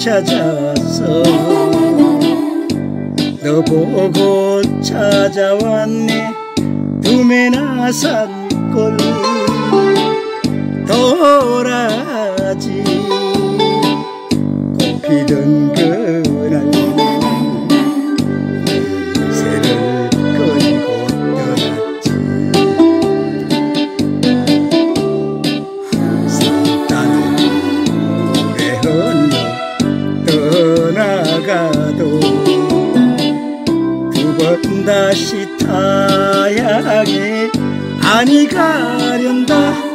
찾아서 너 보고 찾아왔네. 두메나 산골 도라지. 꽃피던 다시 타향에 아니 가련다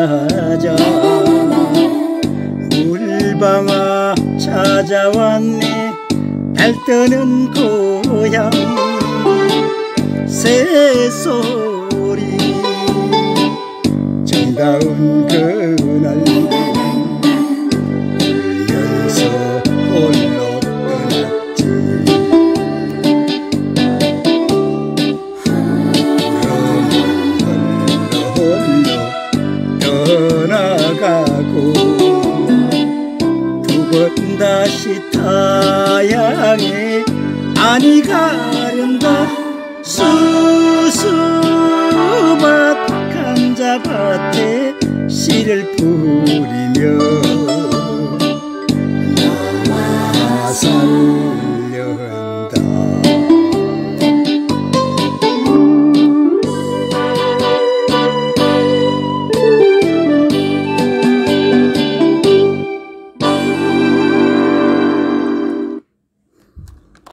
찾아 물방아 찾아왔네 달떠는 고향. 새소 다시 타향에 아니 가련다. 수수밭 감자밭에 씨를 뿌리며